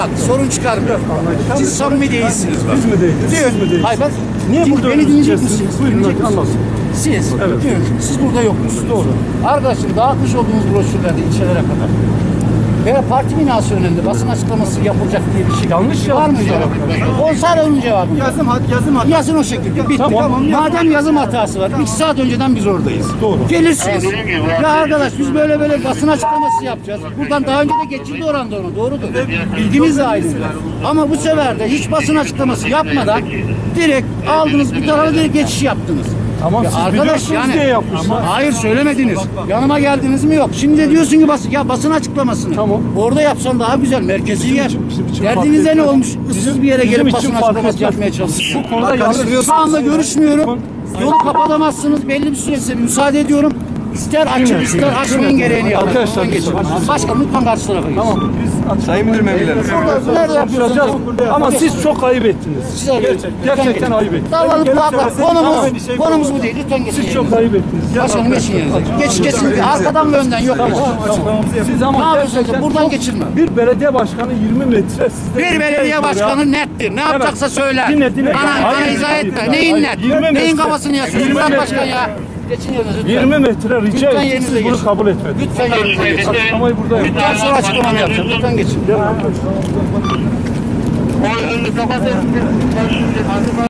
bak sorun çıkarmıyor. Siz samimi değilsiniz bak. Biz mi değiliz? Siz mi değiliz? Hayır ben Niye Din- burada beni dinleyecek misiniz? Buyurun, Dinleyecek anlatın. Siz, Evet. diyorum siz burada yokmusunuz. Doğru. Arkadaşım dağıtmış olduğunuz broşürlerde ilçelere kadar veya parti binası önünde basın açıklaması yapılacak diye bir şey Yanlış var mı yazmış cevap? Olsa onun cevabı. Yazım hat, yazım hat. Yazın o şekilde. Bitti. Tamam. Madem yazım hatası var, iki saat önceden biz oradayız. Doğru. Gelirsiniz. Ya arkadaş biz böyle böyle basın açıklaması yapacağız. Buradan daha önce de geçildi oranda onu. Doğrudur. Bilginiz de aynı. Ama bu sefer de hiç basın açıklaması yapmadan direkt aldınız bir tarafa direkt geçiş yaptınız. Tamam, Ya siz arkadaş yani diye yapmışlar. hayır söylemediniz. Yanıma geldiniz mi yok. Şimdi de diyorsun ki bas, ya basın açıklamasını. Tamam. Orada yapsan daha güzel merkezi yer. için- bizim için Derdinize ne olmuş? Issız bir yere Bizim gelip basın açıklaması yapmaya çalışıyorsun. Bu konuda yanlış. Şu anda görüşmüyorum. Yolu kapatamazsınız. Belli bir süre size müsaade ediyorum. İster açın, ister açmayın gereğini yapın. Arkadaşlar, geçin. Başkanım lütfen karşı tarafa geçin. Tamam Sayın Müdürüm emredersiniz. Nerede yapacağız. yapıyorsunuz? Ama siz çok ayıp ettiniz. Size Gerçekten, gerçekten ayıp ettiniz. Davalık kulaklar. Konumuz, şey konumuz bu değil. Lütfen geçin. Siz çok ayıp ettiniz. Başkanım geçin yerinize. Geç kesinlikle. Arkadan ve önden yok. Siz Ne ama yapıyorsunuz? gerçekten Buradan geçirme. Bir belediye başkanı 20 metre sizde. Bir belediye başkanı nettir. Ne yapacaksa söyler. Bana, bana izah etme. Neyin net? 20 Neyin kafasını yaşıyorsun? 20 Bırak metre. başkan ya. Geçin yerinize lütfen. 20 metre rica Lütfen yerinize Siz bunu geçin. kabul etmediniz. Lütfen yerinize geçin. Açıklamayı burada yapın. Lütfen sonra açıklamamı yapacağım. Lütfen geçin. Kapatın.